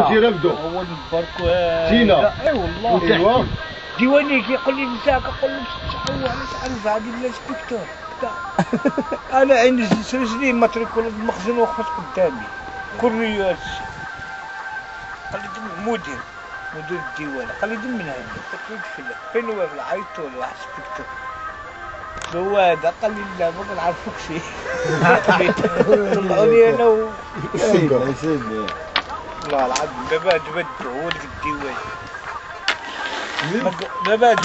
نجي رفدو اول نباركو جينا. اي والله. ايوا ديواني كيقول لي انت كنقول له شحال علاش عارف هذه لا. سبيكتور أنا عندي رجلي ماتريكول المخزن واقفه قدامي. كريات قال لي دم مدير مدير الديوان قال لي دم من هنا. قلت له فين فين هو؟ في العيط ولا واحد سبيكتور قلت له. هذا؟ قال لي لا ما كنعرفوك شي طلعوا لي أنا و سيدي والله العظيم دابا تبدلوا هو ديك الديوان دابا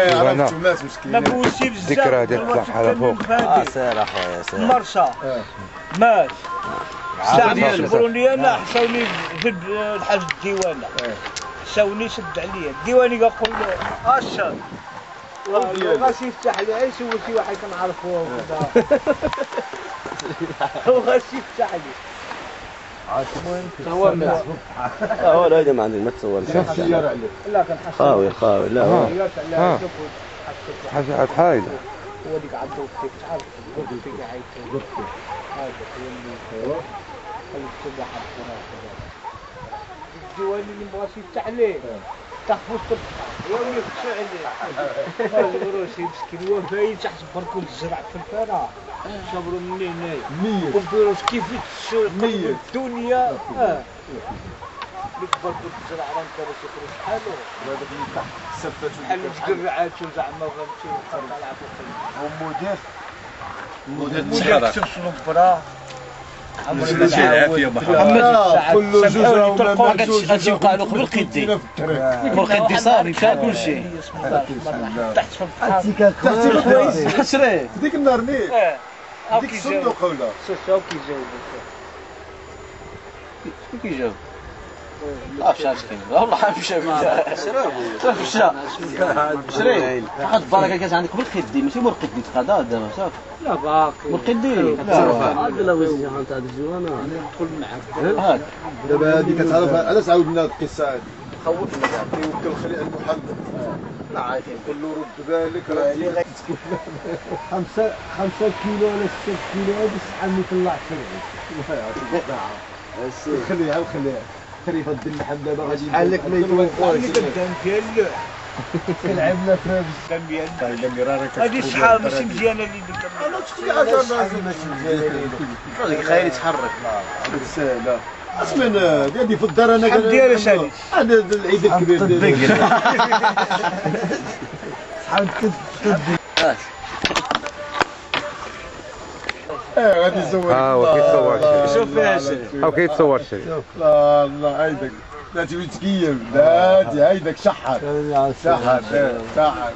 وأنا. عرفت ناس ما بوسي بزاف ذكرى ديال دابا بحال فوق. آه سير اخويا سير. مرسى. آه. مات ساعة ديالك. صبروني أنا حشاوني في الحاج الديوانة حشاوني شد عليا. الديواني قال له اشر غاش يفتح لي. أي سوى شي واحد كنعرفو وكذا هو غاش يفتح لي. هو مات آه لا ما عندي ما تصورش عليه خاوي خاوي لا آه. آه. حسيت حاجة عاد حايلة هو ديك عدو فيك تعرف قلت لي عيط هذا هو اللي خليك تبدا حد فراغ الديواني اللي مبغاش يفتح ليه تحت وسط عليه هذا الروسي مسكين هو تحت بركو الزرع في الفراغ صبروا مني هنايا مية كيف مية. الدنيا آه ديك بركو الزرع راه كانوا يخرج حالو هذاك اللي تحت سفت بحال متقرعاتو زعما فهمتي وخرج على عفو ومدير مدير مسألة شيء يا محمد. محمد آه، كل جوج سمحوني راهم تلقوا ما هادشي- جوج هادشي جوج وقع له قبل قدي. الطريق. والقدي صافي فيها كل شيء. تحت في الكويس حسري ديك النهار هاو ديك الصندوق ولا هاو كيجاوب شكون كيجاوب لا؟ مشى مسكين والله مشى مشى شري واحد البركه كانت عندك بالقدي ماشي مرقدي تقادا دابا صافي لا باقي. مرقدي ندخل معك دابا هذه كتعرف علاش عاودنا هذه القصة هذه خوفنا كيوكل خليل محمد. لا عاد يقول له رد بالك راه خمسة خمسة كيلو ولا ستة كيلو هذه شحال من يطلع سرعي خليها خليها. خليها الدم محمد دابا غادي شحال لك ما. اللي قدام ديال كنلعب راه قدام ديال مرارك هذه شحال؟ ماشي مزيانة اللي قدام أنا تخلي عاد خير يتحرك. لا اسمن هذه في الدار أنا شحال ديالها سالي؟ هذا العيد الكبير ديالي. شحال كنت إيه غادي يصور ها هو كيتصور شي. شوف فيها شي. هاو كيتصور شي لا الله هيدك لا تبي تكيم لا تي هيدك شحر شحر شحر.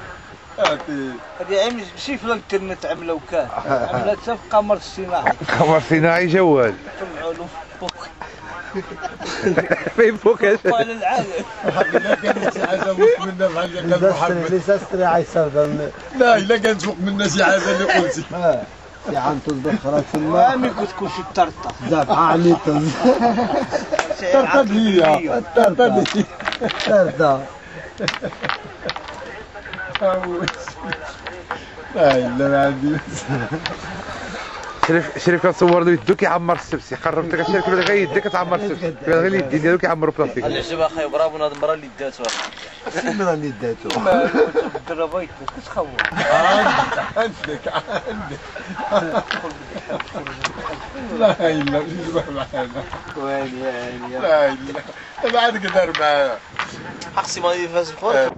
هاتي هذه عم- ماشي في الإنترنت عملوا كان عملتها في قمر الصناعي. قمر صناعي جوال. طلعوا له فوق فيسبوك شيخ. طال العالم. الا شي حاجة فوق منا بحال اللي قال محمد. لا إلا كانت فوق منا شي حاجة اللي قلتي. في عن تصدق خرج في الماء عامي كنت كلشي طرطة زعف عالي تصدق طرطا ليا طرطا ليا تردا لا إلا ما شريف شريف كنصور له يدو كيعمر السبسي قربت لك شريف كيبان غير يدك كتعمر السبسي كيبان غير اليدين ديالو كيعمروا بلاستيك. اللي عجبها أخي برافو هذه المرة اللي داتو من اللي داتو الدرابيت كتخوف عندك عندك لا إلا معانا وين يا عيني؟ لا إلا عاد قدر معايا. حقسي ما فاز الفرق